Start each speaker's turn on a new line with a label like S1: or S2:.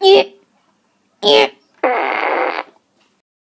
S1: 你你